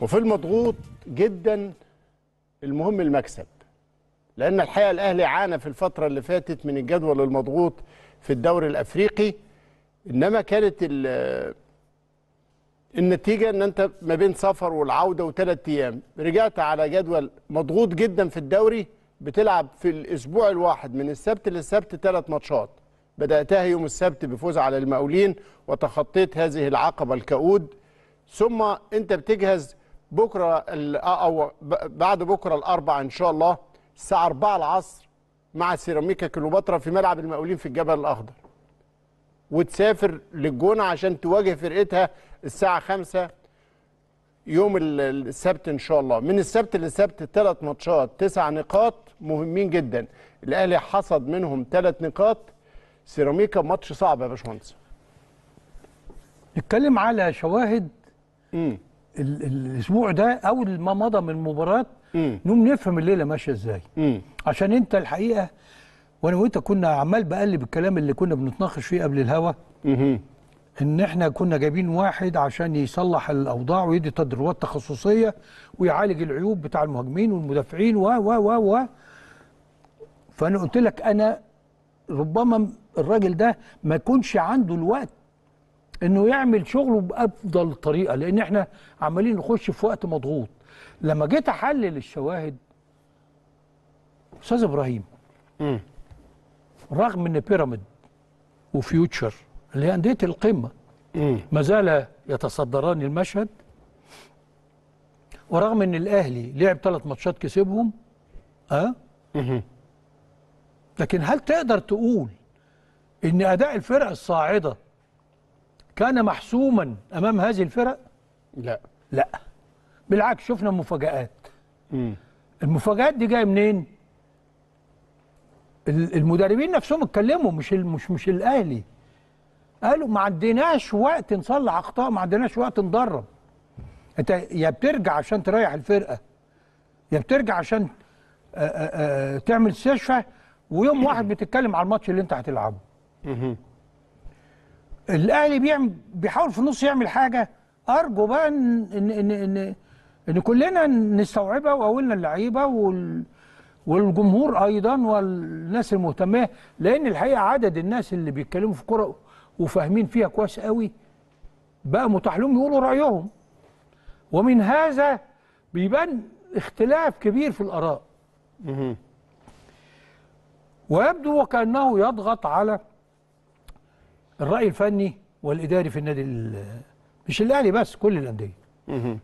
وفي المضغوط جدا المهم المكسب. لأن الحقيقة الأهلي عانى في الفترة اللي فاتت من الجدول المضغوط في الدوري الأفريقي إنما كانت ال- النتيجة إن أنت ما بين سفر والعودة وثلاث أيام. رجعت على جدول مضغوط جدا في الدوري بتلعب في الأسبوع الواحد من السبت للسبت ثلاث ماتشات. بدأتها يوم السبت بفوز على المقاولين وتخطيت هذه العقبة الكؤود. ثم أنت بتجهز بكرة ال- أو بعد بكرة الاربع إن شاء الله الساعة 4 العصر مع سيراميكا كليوباترا في ملعب المقاولين في الجبل الأخضر. وتسافر للجونة عشان تواجه فرقتها الساعة 5 يوم ال- السبت إن شاء الله. من السبت للسبت ثلاث ماتشات تسع نقاط مهمين جدا. الأهلي حصد منهم ثلاث نقاط. سيراميكا ماتش صعب يا باشمهندس. نتكلم على شواهد الأسبوع ده أو ما مضى من المباراة نقوم نفهم الليلة ماشية إزاي. عشان أنت الحقيقة وأنا وأنت كنا عمال بقلب الكلام اللي كنا بنتناقش فيه قبل الهوا. إن إحنا كنا جايبين واحد عشان يصلح الأوضاع ويدي تدريبات تخصصية ويعالج العيوب بتاع المهاجمين والمدافعين و و و و. فأنا قلت لك أنا ربما الراجل ده ما يكونش عنده الوقت إنه يعمل شغله بأفضل طريقة لأن إحنا عمالين نخش في وقت مضغوط. لما جيت أحلل الشواهد أستاذ إبراهيم امم رغم إن بيراميد وفيوتشر اللي هي أندية القمة ما زال يتصدران المشهد ورغم إن الأهلي لعب ثلاث ماتشات كسبهم ها؟ امم لكن هل تقدر تقول إن أداء الفرق الصاعدة كان محسوما أمام هذه الفرق؟ لا. لا. بالعكس شفنا مفاجآت. المفاجآت دي جاية منين؟ ال- المدربين نفسهم اتكلموا مش مش مش الأهلي. قالوا ما عندناش وقت نصلح أخطاء ما عندناش وقت ندرب أنت يا بترجع عشان تريح الفرقة يا بترجع عشان آآ آآ تعمل استشفاء ويوم واحد بتتكلم على الماتش اللي أنت هتلعبه. الأهلي بيعمل بيحاول في النص يعمل حاجة. أرجو بقى ان ان ان, إن, إن كلنا نستوعبها وأولنا اللعيبة وال والجمهور أيضا والناس المهتمة لأن الحقيقة عدد الناس اللي بيتكلموا في كوره وفاهمين فيها كويس قوي بقى متاح لهم يقولوا رأيهم. ومن هذا بيبان اختلاف كبير في الآراء. ويبدو وكأنه يضغط على الرأي الفني والإداري في النادي ال- مش الأهلي بس كل الأندية. امم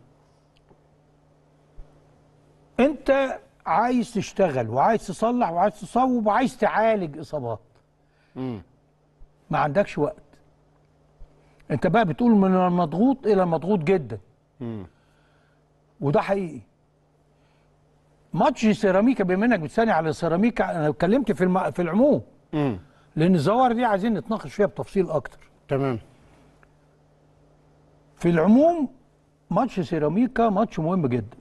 أنت عايز تشتغل وعايز تصلح وعايز تصوب وعايز تعالج إصابات. امم ما عندكش وقت. أنت بقى بتقول من المضغوط إلى المضغوط جدا. وده حقيقي. ماتش سيراميكا بما إنك بتسألني على سيراميكا أنا اتكلمت في الم... في العموم. لأن الظواهر دي عايزين نتناقش فيها بتفصيل أكتر. تمام. في العموم ماتش سيراميكا ماتش مهم جدا.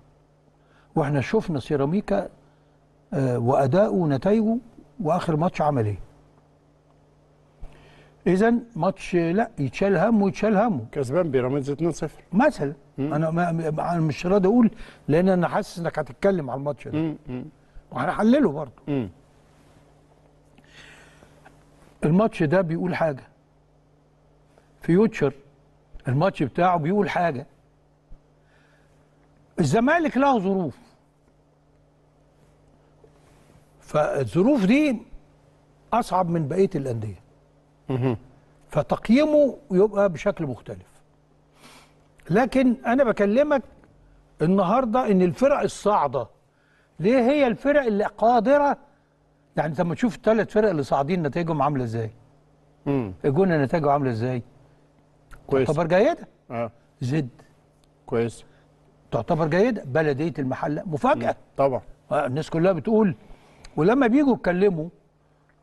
وإحنا شفنا سيراميكا آه، وأداؤه ونتائجه وآخر ماتش عمل إيه. اذا ماتش لا يتشال همه ويتشال همه. كسبان بيراميدز 2-0 مثلا. أنا ما أنا مش راضي أقول لأن أنا حاسس إنك هتتكلم على الماتش ده. وهنحلله برضه. الماتش ده بيقول حاجة. فيوتشر الماتش بتاعه بيقول حاجة. الزمالك له ظروف. فالظروف دي أصعب من بقية الأندية. امم فتقييمه يبقى بشكل مختلف. لكن أنا بكلمك النهارده إن الفرق الصاعدة ليه هي الفرق اللي قادرة يعني انت لما تشوف الثلاث فرق اللي صاعدين نتائجهم عاملة إزاي؟ امم الجونه نتائجه عاملة إزاي؟ كويس. تعتبر جيدة. آه. زد. كويس. تعتبر جيدة. بلدية المحلة. مفاجأة. طبعا. آه، الناس كلها بتقول ولما بيجوا يتكلموا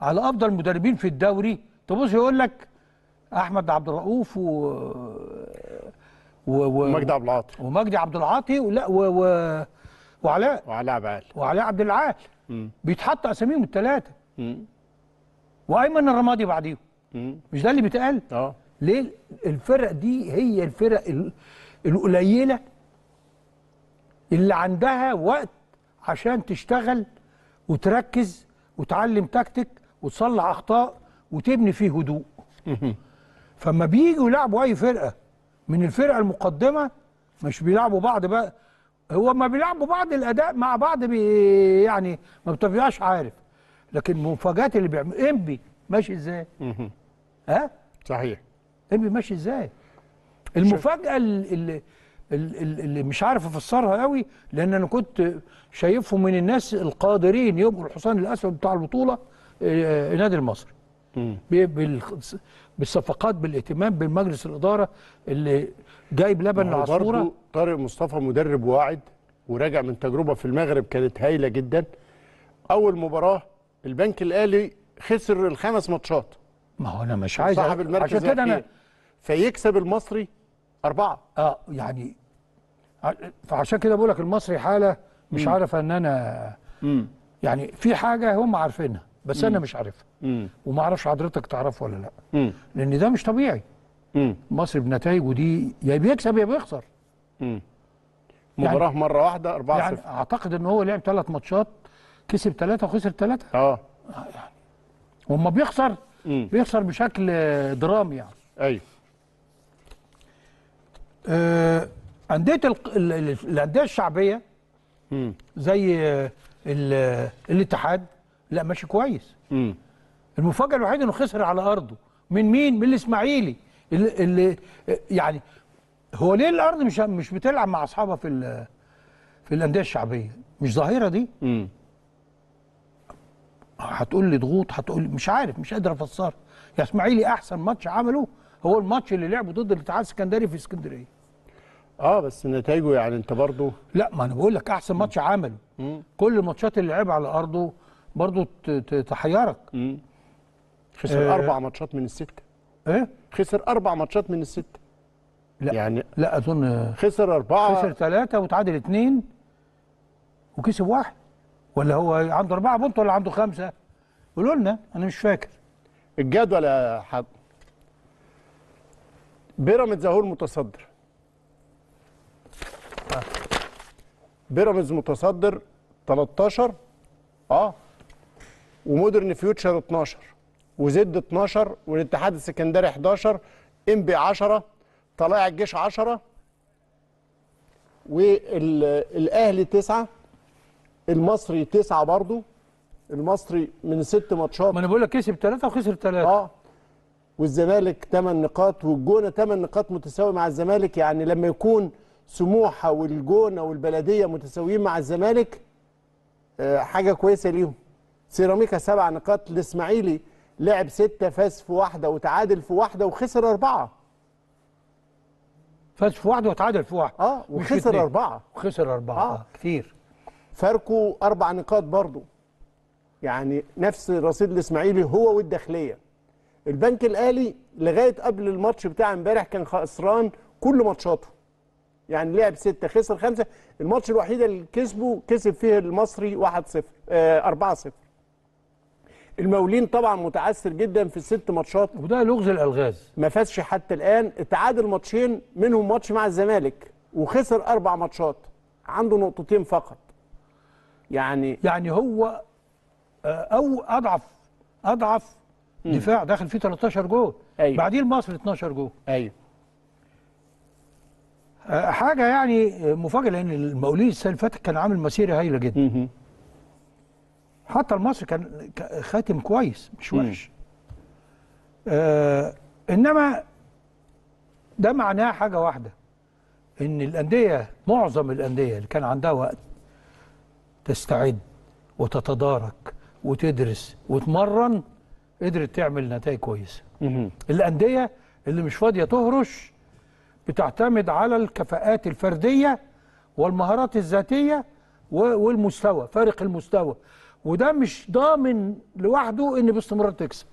على أفضل مدربين في الدوري تبص يقول لك أحمد عبد الرؤوف و و, و... مجدي عبد العاطي. ومجدي عبد العاطي ولا و... و... وعلاء. وعلاء عبعال وعلاء عبد العال. بيتحط أساميهم الثلاثه وأيمن الرمادي بعديهم. مش ده اللي بيتقال؟ آه. ليه الفرق دي هي الفرق ال- القليلة اللي عندها وقت عشان تشتغل وتركز وتعلم تكتيك وتصلح أخطاء وتبني فيه هدوء. فما بييجوا يلعبوا أي فرقة من الفرقه المقدمة مش بيلعبوا بعض بقى هو ما بيلعبوا بعض الأداء مع بعض بي يعني ما بتبقاش عارف. لكن المفاجات اللي بيعمل إنبي ماشي إزاي؟ ها؟ صحيح. إنبي ماشي إزاي؟ المفاجأة اللي, اللي, اللي مش عارف أفسرها قوي لأن أنا كنت شايفهم من الناس القادرين يبقوا الحصان الأسود بتاع البطولة آه، النادي المصري مم. ب- بالخ- بالصفقات بالاهتمام بالمجلس الإدارة اللي جايب لبن العصفورة. طارق مصطفى مدرب واعد وراجع من تجربة في المغرب كانت هايلة جدا. أول مباراة البنك الاهلي خسر الخمس ماتشات. ما هو أنا مش عايز صاحب المركز عشان كده أنا. فيكسب المصري أربعة. آه يعني فعشان كده بقول لك المصري حالة مش عارف إن أنا يعني في حاجة هم عارفينها بس أنا مش عارفها. مم. وما أعرفش حضرتك تعرفها ولا لأ. مم. لأن ده مش طبيعي. مم. المصري بنتائجه دي يا بيكسب يا بيخسر. مباراة مرة واحدة 4 يعني 0 أعتقد إن هو لعب ثلاث ماتشات كسب ثلاثة وخسر ثلاثة آه. وما بيخسر مم. بيخسر بشكل درامي يعني. أيوه. آه، أندية الأندية الشعبية مم. زي آه، ال- الاتحاد لا ماشي كويس. مم. المفاجأة الوحيدة إنه خسر على أرضه. من مين؟ من الإسماعيلي. اللي, اللي يعني هو ليه الأرض مش مش بتلعب مع أصحابها في ال- في الأندية الشعبية؟ مش ظاهرة دي. مم. هتقول لي ضغوط هتقول مش عارف مش قادر افسرها يا إسماعيلي أحسن ماتش عمله هو الماتش اللي لعبه ضد الاتحاد السكندري في اسكندرية. آه بس نتائجه يعني أنت برضو لا ما أنا بقول لك أحسن ماتش عمله. كل الماتشات اللي لعبها على أرضه برضه ت- ت- تحيرك. خسر آه. أربع ماتشات من السته إيه؟ خسر أربع ماتشات من السته لا. يعني لا أظن خسر أربعة. خسر ثلاثة وتعادل اثنين وكسب واحد. ولا هو عنده أربعة بونت ولا عنده خمسة؟ قولوا لنا أنا مش فاكر. الجدول يا حد بيراميدز أهو المتصدر. بيراميدز متصدر 13 آه. ومودرن فيوتشر 12 وزد 12 والاتحاد السكندري 11 إنبي 10 طلائع الجيش 10 والأهلي 9 المصري 9 برضو. المصري من ست ماتشات. ما أنا بقول لك كسب ثلاثة وخسر ثلاثة آه. والزمالك 8 نقاط والجونة 8 نقاط متساوي مع الزمالك. يعني لما يكون سموحة والجونة والبلدية متساويين مع الزمالك آه، حاجة كويسة ليهم. سيراميكا سبع نقاط الإسماعيلي لعب ستة فاز في واحدة وتعادل في واحدة وخسر أربعة. فاز في واحد وتعادل في واحد آه وخسر. أربعة. وخسر أربعة. آه. آه. كتير. فاركو أربع نقاط برضو. يعني نفس رصيد الإسماعيلي هو والداخلية. البنك الأهلي لغاية قبل الماتش بتاع امبارح كان خسران كل ماتشاته. يعني لعب ستة خسر خمسة. الماتش الوحيد اللي كسبه كسب فيه المصري 1 0 4 0 المولين طبعا متعثر جدا في الست ماتشات. وده لغز الألغاز. ما فازش حتى الآن. اتعادل ماتشين منهم ماتش مع الزمالك وخسر أربع ماتشات. عنده نقطتين فقط. يعني يعني هو آه، أو أضعف أضعف دفاع داخل فيه 13 جول. أيوة. بعديه المصري 12 جول. أيوه. آه، حاجة يعني مفاجأة لأن المقاولين السنة اللي فاتت كان عامل مسيرة هايلة جدا. حتى المصري كان خاتم كويس مش وحش. آه إنما ده معناه حاجة واحدة إن الأندية معظم الأندية اللي كان عندها وقت تستعد وتتدارك وتدرس وتمرن قدرت تعمل نتائج كويسة. الأندية اللي مش فاضية تهرش بتعتمد على الكفاءات الفردية والمهارات الذاتية والمستوى فارق المستوى. وده مش ضامن لوحده إن باستمرار تكسب.